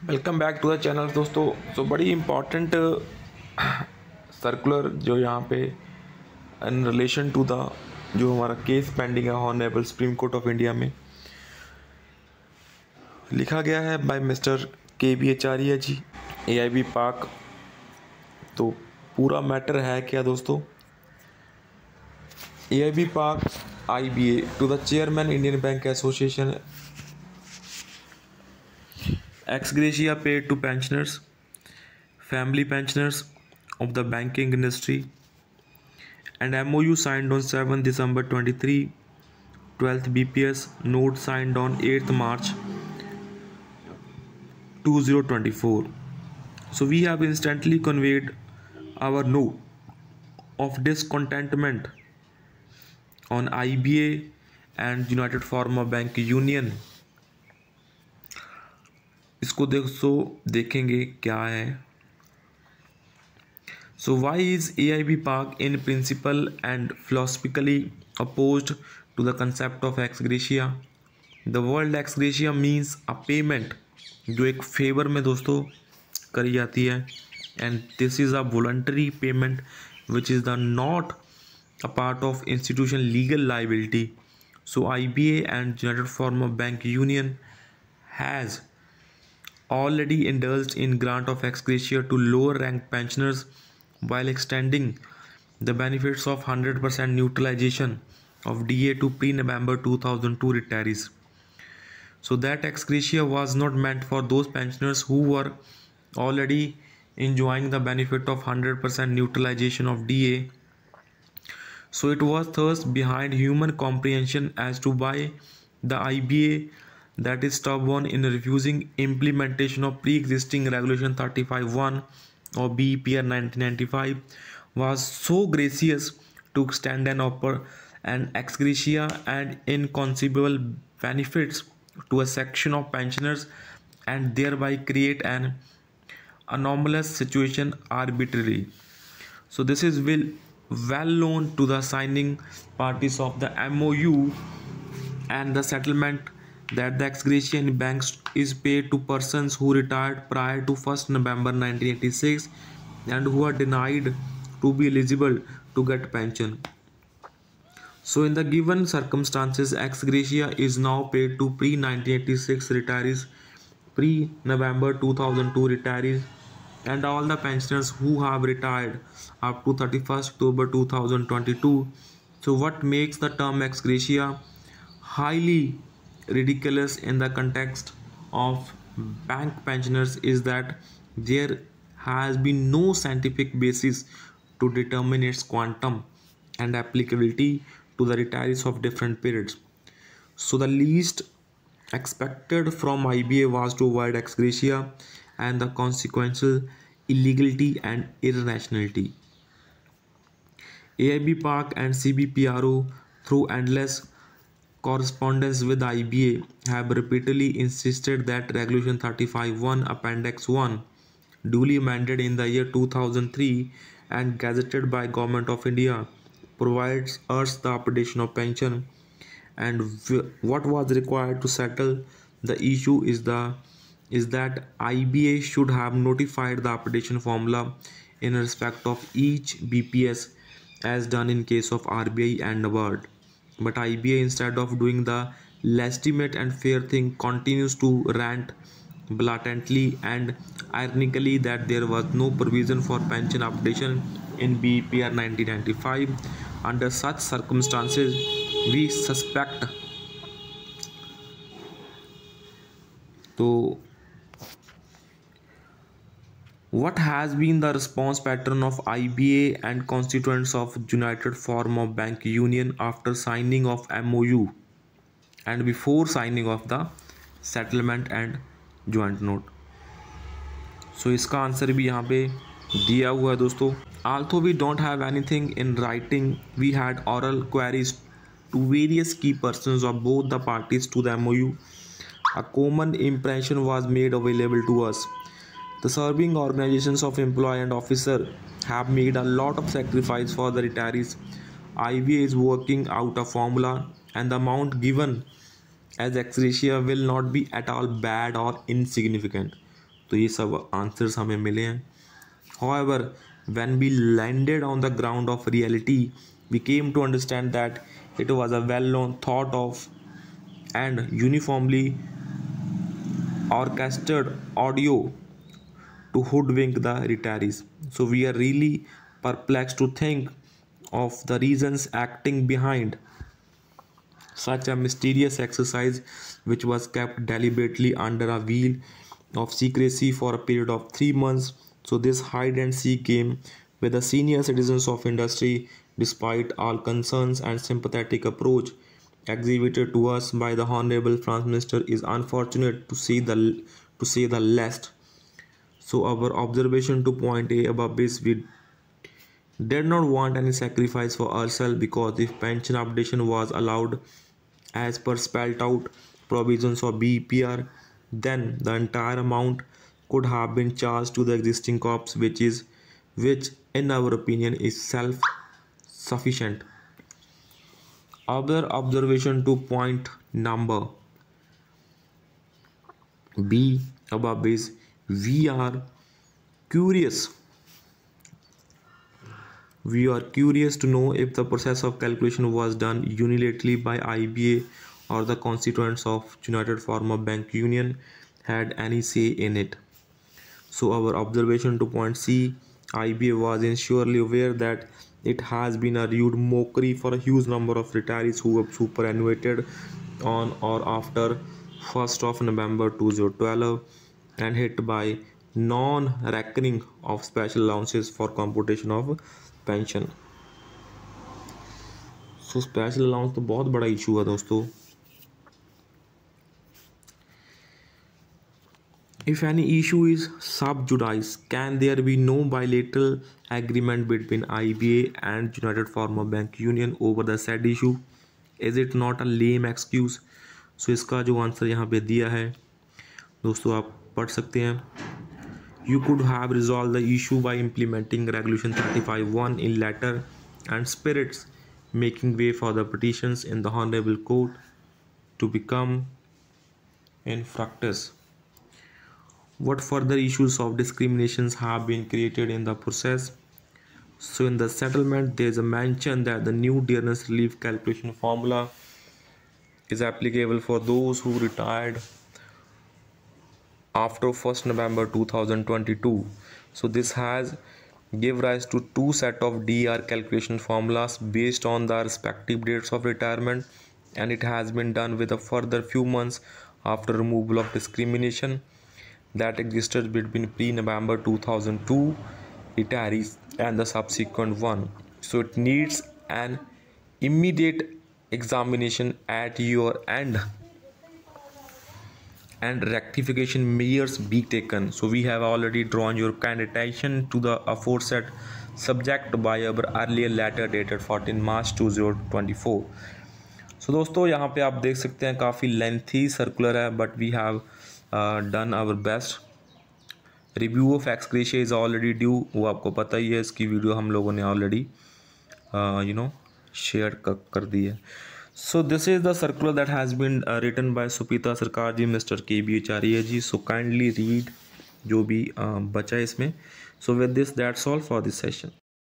Welcome back to the channel दोस्तों। So बड़ी important circular जो यहाँ पे इन रिलेशन टू द जो हमारा केस पेंडिंग है honourable supreme court of India में, लिखा गया है by mister K B Acharya ji A I B पाक तो पूरा मैटर है क्या, दोस्तों? ए आई बी पाक I B A to the chairman Indian bank association ex gratia paid to pensioners, family pensioners of the banking industry, and MOU signed on 7 December 23, 12th BPS note signed on 8th March 2024. So we have instantly conveyed our note of discontentment on IBA and United Farmer Bank Union इसको दोस्तों देखेंगे क्या है। So why is A I B PARC in principle and philosophically oppose to the concept of ex gratia the word ex gratia means a payment जो एक favour में दोस्तों करी जाती है। And this is a voluntary payment which is the not a part of institution legal so I B A and united forum bank union has already indulged in grant of ex gratia to lower ranked pensioners while extending the benefits of 100% neutralization of DA to pre-November 2002 retirees. So that ex gratia was not meant for those pensioners who were already enjoying the benefit of 100% neutralization of DA. So it was thus behind human comprehension as to why the IBA that is step 1 in refusing implementation of pre-existing regulation 35.1 or BEPR 1995 was so gracious to extend an offer and ex gratia and inconceivable benefits to a section of pensioners and thereby create an anomalous situation arbitrarily. So this is well, well known to the signing parties of the MOU and the settlement that the ex gratia in banks is paid to persons who retired prior to 1st November 1986 and who are denied to be eligible to get pension. So in the given circumstances, ex gratia is now paid to pre-1986 retirees, pre-November 2002 retirees and all the pensioners who have retired up to 31st October 2022. So what makes the term ex gratia highly ridiculous in the context of bank pensioners is that there has been no scientific basis to determine its quantum and applicability to the retirees of different periods. So the least expected from IBA was to avoid ex gratia and the consequential illegality and irrationality. AIBPARC and CBPRO through endless correspondence with IBA have repeatedly insisted that Regulation 35.1 Appendix 1 duly amended in the year 2003 and gazetted by Government of India provides us the updation of pension. And what was required to settle the issue is the is that IBA should have notified the updation formula in respect of each BPS as done in case of RBI and NABARD but IBA instead of doing the legitimate and fair thing continues to rant blatantly and ironically that there was no provision for pension updation in BPR 1995 under such circumstances we suspect. So what has been the response pattern of IBA and constituents of United Forum of Bank Union after signing of MOU and before signing of the settlement and joint note? So, iska answer bhi yahan pe diya hua. Although we don't have anything in writing, we had oral queries to various key persons of both the parties to the MOU. A common impression was made available to us the serving organizations of employee and officer have made a lot of sacrifice for the retirees. IBA is working out a formula and the amount given as ex gratia will not be at all bad or insignificant. So these सब answers हमें मिले However, when we landed on the ground of reality, we came to understand that it was a well known, thought of, and uniformly orchestrated audio to hoodwink the retirees so we are really perplexed to think of the reasons acting behind such a mysterious exercise which was kept deliberately under a veil of secrecy for a period of three months. So, this hide and seek game with the senior citizens of industry, despite all concerns and sympathetic approach exhibited to us by the Honorable Prime Minister, is unfortunate to see the to say the least. So, our observation to point A above is we did not want any sacrifice for ourselves because if pension updation was allowed as per spelled out provisions of BPR, then the entire amount could have been charged to the existing corps which is which in our opinion is self sufficient other observation to point number b above is we are curious we are curious to know if the process of calculation was done unilaterally by IBA or the constituents of United Farmer Bank Union had any say in it. So our observation to point C, IBA was surely aware that it has been a rude mockery for a huge number of retirees who have superannuated on or after 1st of November 2012 and hit by non-reckoning of special allowances for computation of pension so special allowance तो बहुत बड़ा issue है दोस्तों If any issue is sub judice, can there be no bilateral agreement between IBA and United Farmer Bank Union over the said issue? Is it not a lame excuse? So इसका जो answer यहाँ पे दिया है दोस्तों आप पढ़ सकते हैं you could have resolve the issue by implementing resolution thirty five one in letter making way for the petitions in the Honorable Court to become infructuous. What further issues of discriminations have been created in the process? So in the settlement, there is a mention that the new dearness relief calculation formula is applicable for those who retired after 1st November 2022. So this has give rise to two set of DR calculation formulas based on the respective dates of retirement and it has been done with a further few months after removal of discrimination that existed between pre-November 2002 retirees and the subsequent one. So it needs an immediate examination at your end and rectification measures be taken so we have already drawn your kind attention to the aforesaid subject by our earlier letter dated 14 March 2024 so so, दोस्तों यहाँ पे आप देख सकते हैं काफ़ी lengthy circular है but we have done our best review of ex gratia is already due वो आपको पता ही है इसकी वीडियो हम लोगों ने ऑलरेडी यू नो शेयर कर दी है So this is the circular that has been uh, written by Supita Sarkar ji, Mr. K B Acharya ji. So kindly read जो भी uh, बचा है इसमें. So with this, that's all for this session.